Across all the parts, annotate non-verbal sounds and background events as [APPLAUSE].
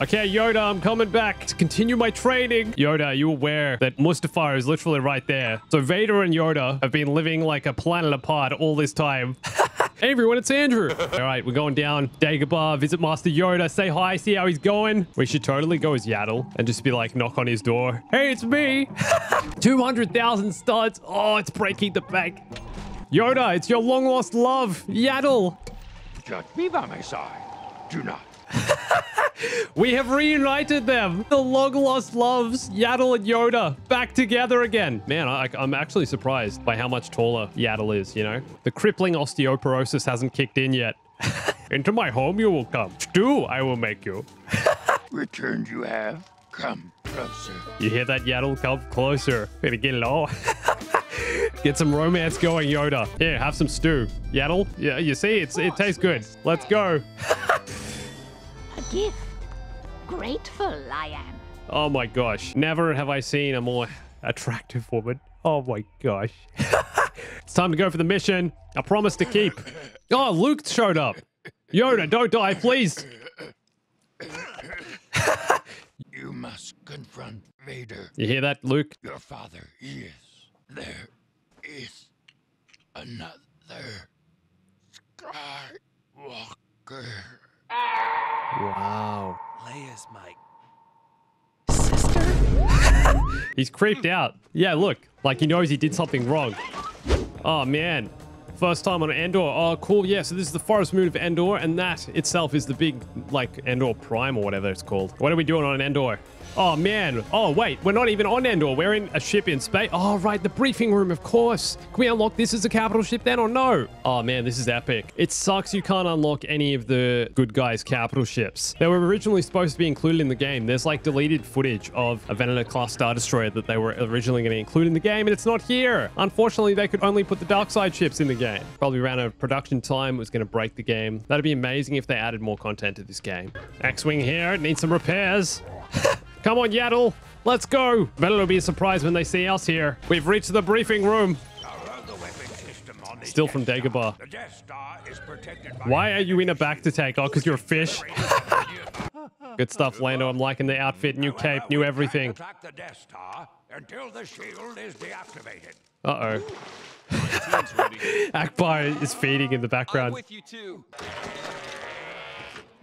Okay, Yoda, I'm coming back to continue my training. Yoda, are you aware that Mustafar is literally right there? So Vader and Yoda have been living like a planet apart all this time. hey [LAUGHS] everyone, it's Andrew. All right, we're going down Dagobah, visit Master Yoda, say hi, see how he's going. We should totally go as Yaddle and just be like, knock on his door. Hey, it's me. [LAUGHS] 200,000 studs. Oh, it's breaking the bank. Yoda, it's your long lost love, Yaddle. Judge me by my side. Do not. We have reunited them. The long lost loves, Yaddle and Yoda, back together again. Man, I, I'm actually surprised by how much taller Yaddle is, you know? The crippling osteoporosis hasn't kicked in yet. [LAUGHS] Into my home you will come. Stew I will make you. [LAUGHS] Returned you have. Come closer. You hear that, Yaddle? Come closer. Better get it all. [LAUGHS] Get some romance going, Yoda. Here, have some stew. Yaddle, yeah, you see, it's it tastes good. Let's go. A gift. Grateful I am. Oh my gosh. Never have I seen a more attractive woman. Oh my gosh. [LAUGHS] it's time to go for the mission. I promise to keep. Oh, Luke showed up. Yoda, don't die, please. [LAUGHS] You must confront Vader. You hear that, Luke? Your father is. There is another Skywalker. Wow. Leia's my [LAUGHS] He's creeped out. Yeah, look. Like he knows he did something wrong. Oh, man. First time on Endor. Oh, cool. Yeah, so this is the forest moon of Endor, and that itself is the big, like, Endor Prime or whatever it's called. What are we doing on Endor? Oh, man. Oh, wait. We're not even on Endor. We're in a ship in space. Oh, right. The briefing room, of course. Can we unlock this as a capital ship then or no? Oh, man. This is epic. It sucks you can't unlock any of the good guys' capital ships. They were originally supposed to be included in the game. There's like deleted footage of a Venator class Star Destroyer that they were originally going to include in the game, and it's not here. Unfortunately, they could only put the dark side ships in the game. Probably ran out of production time. It was going to break the game. That'd be amazing if they added more content to this game. X-Wing here. It needs some repairs. [LAUGHS] Come on, Yaddle. Let's go. Bet it'll be surprised when they see us here. We've reached the briefing room. Still from Dagobah. Why are you in a Bacta tank? Oh, because you're a fish. [LAUGHS] Good stuff, Lando. I'm liking the outfit, new cape, new everything. Uh-oh. [LAUGHS] Ackbar is feeding in the background.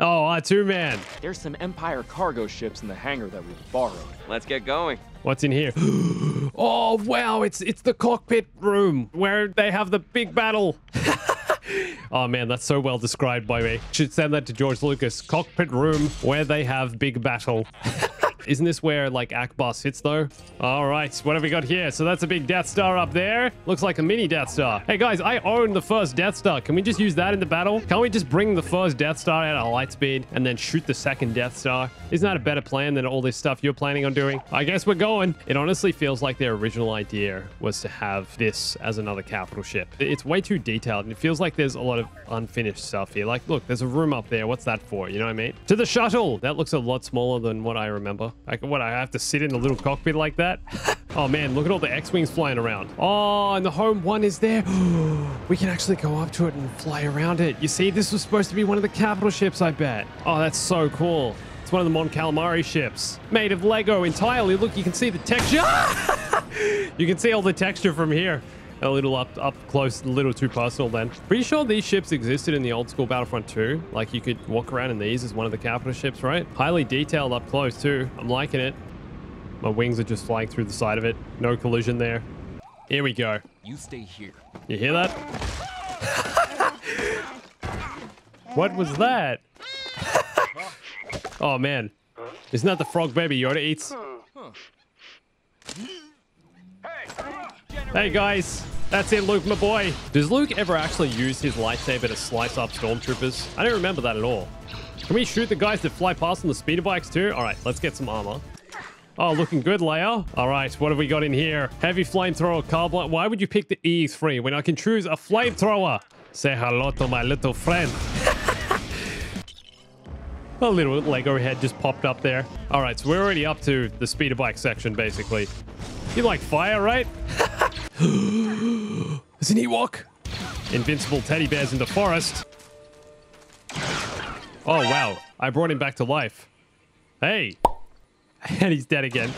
Oh, with you too. Oh, R2 man. There's some Empire cargo ships in the hangar that we borrowed. Let's get going. What's in here? [GASPS] oh, wow. It's it's the cockpit room where they have the big battle. [LAUGHS] oh, man. That's so well described by me. Should send that to George Lucas. Cockpit room where they have big battle. [LAUGHS] Isn't this where, like, Ackbar sits, though? All right, what have we got here? So that's a big Death Star up there. Looks like a mini Death Star. Hey, guys, I own the first Death Star. Can we just use that in the battle? Can't we just bring the first Death Star at a light speed and then shoot the second Death Star? Isn't that a better plan than all this stuff you're planning on doing? I guess we're going. It honestly feels like their original idea was to have this as another capital ship. It's way too detailed, and it feels like there's a lot of unfinished stuff here. Like, look, there's a room up there. What's that for? You know what I mean? To the shuttle. That looks a lot smaller than what I remember. Like, what, I have to sit in a little cockpit like that? [LAUGHS] oh, man, look at all the X-Wings flying around. Oh, and the home one is there. [GASPS] we can actually go up to it and fly around it. You see, this was supposed to be one of the capital ships, I bet. Oh, that's so cool. It's one of the Mon Calamari ships. Made of Lego entirely. Look, you can see the texture. [LAUGHS] you can see all the texture from here. A little up up close, a little too personal then. Pretty sure these ships existed in the old school Battlefront 2. Like you could walk around in these as one of the capital ships, right? Highly detailed up close too. I'm liking it. My wings are just flying through the side of it. No collision there. Here we go. You stay here. You hear that? [LAUGHS] what was that? [LAUGHS] oh man. Isn't that the frog baby Yoda eats? Hey guys, that's it, Luke, my boy. Does Luke ever actually use his lightsaber to slice up stormtroopers? I don't remember that at all. Can we shoot the guys that fly past on the speeder bikes too? All right, let's get some armor. Oh, looking good, Leia. All right, what have we got in here? Heavy flamethrower, carbine. Why would you pick the E3 when I can choose a flamethrower? Say hello to my little friend. [LAUGHS] a little Lego head just popped up there. All right, so we're already up to the speeder bike section, basically. You like fire, right? [GASPS] It's an Ewok. Invincible teddy bears in the forest. Oh, wow. I brought him back to life. Hey. [LAUGHS] And he's dead again.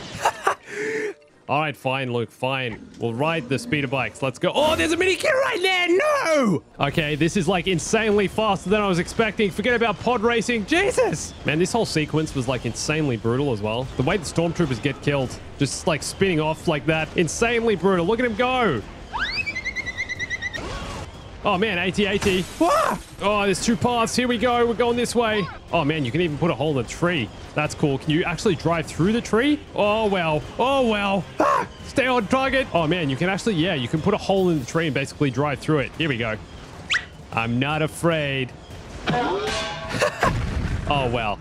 All right, fine, Luke, fine. We'll ride the speeder bikes. Let's go. Oh, there's a mini kit right there. No. Okay, this is like insanely faster than I was expecting. Forget about pod racing. Jesus. Man, this whole sequence was like insanely brutal as well. The way the stormtroopers get killed, just like spinning off like that. Insanely brutal. Look at him go. Oh man, AT-AT. Ah! Oh, there's two paths. Here we go. We're going this way. Oh man, you can even put a hole in the tree. That's cool. Can you actually drive through the tree? Oh well. Oh well. Ah! Stay on target. Oh man, you can actually, yeah, you can put a hole in the tree and basically drive through it. Here we go. I'm not afraid. [LAUGHS] oh well.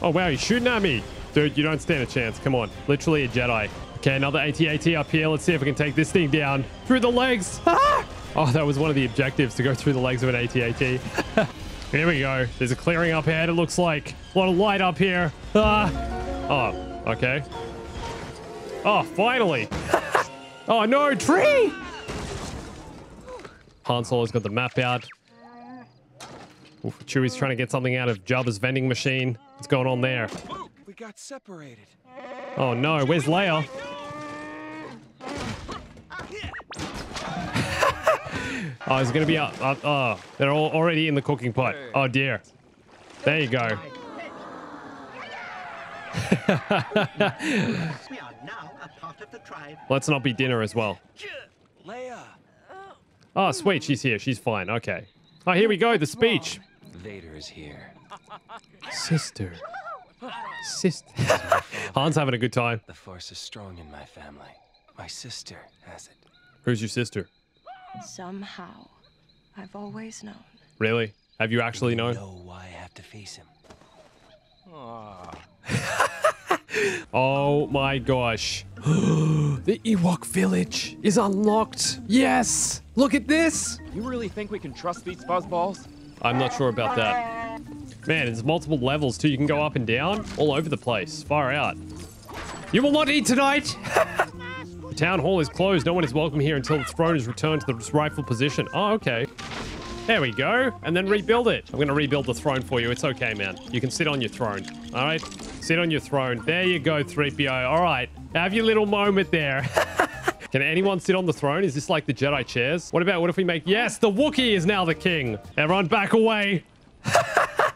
Oh wow, he's shooting at me. Dude, you don't stand a chance. Come on. Literally a Jedi. Okay, another AT-AT up here. Let's see if we can take this thing down. Through the legs. Ah! Oh, that was one of the objectives, to go through the legs of an AT-AT. [LAUGHS] here we go. There's a clearing up ahead, it looks like. A lot of light up here. Ah. Oh, okay. Oh, finally. [LAUGHS] oh, no, tree! Han Solo's got the map out. Oof, Chewie's trying to get something out of Jabba's vending machine. What's going on there? We got separated. Oh no, where's Leia? Oh, he's gonna be up. Uh, oh, they're all already in the cooking pot. Oh dear. There you go. We are now a part of the tribe. Let's not be dinner as well. Leia. Oh, sweet, she's here. She's fine. Okay. Oh, here we go. The speech. Vader is here. Sister. Sister. [LAUGHS] Han's having a good time. The force is strong in my family. My sister has it. Who's your sister? Somehow, I've always known. Really? Have you actually known? Know why I have to face him. Ah. [LAUGHS] Oh my gosh. [GASPS] the Ewok village is unlocked. Yes. Look at this. You really think we can trust these fuzzballs? I'm not sure about that. Man, there's multiple levels too. You can go up and down all over the place. Far out. You will not eat tonight. [LAUGHS] town hall is closed. No one is welcome here until the throne is returned to its rightful position. Oh, okay. There we go. And then rebuild it. I'm going to rebuild the throne for you. It's okay, man. You can sit on your throne. All right? Sit on your throne. There you go, 3PO. All right. Have your little moment there. [LAUGHS] Can anyone sit on the throne? Is this like the Jedi chairs? What about, what if we make... Yes, the Wookiee is now the king. Everyone back away. [LAUGHS]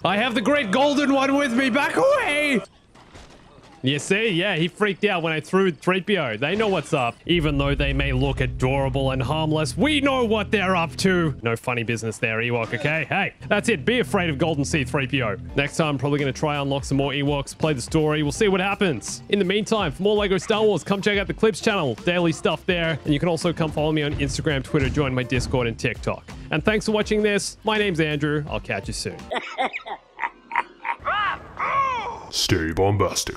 I have the great golden one with me. Back away. You see, yeah, he freaked out when I threw 3PO. They know what's up. Even though they may look adorable and harmless, we know what they're up to. No funny business there, Ewok, okay? Hey, that's it. Be afraid of Golden C-3PO. Next time, I'm probably going to try unlock some more Ewoks, play the story. We'll see what happens. In the meantime, for more LEGO Star Wars, come check out the Clips channel. Daily stuff there. And you can also come follow me on Instagram, Twitter, join my Discord and TikTok. And thanks for watching this. My name's Andrew. I'll catch you soon. [LAUGHS] Stay bombastic.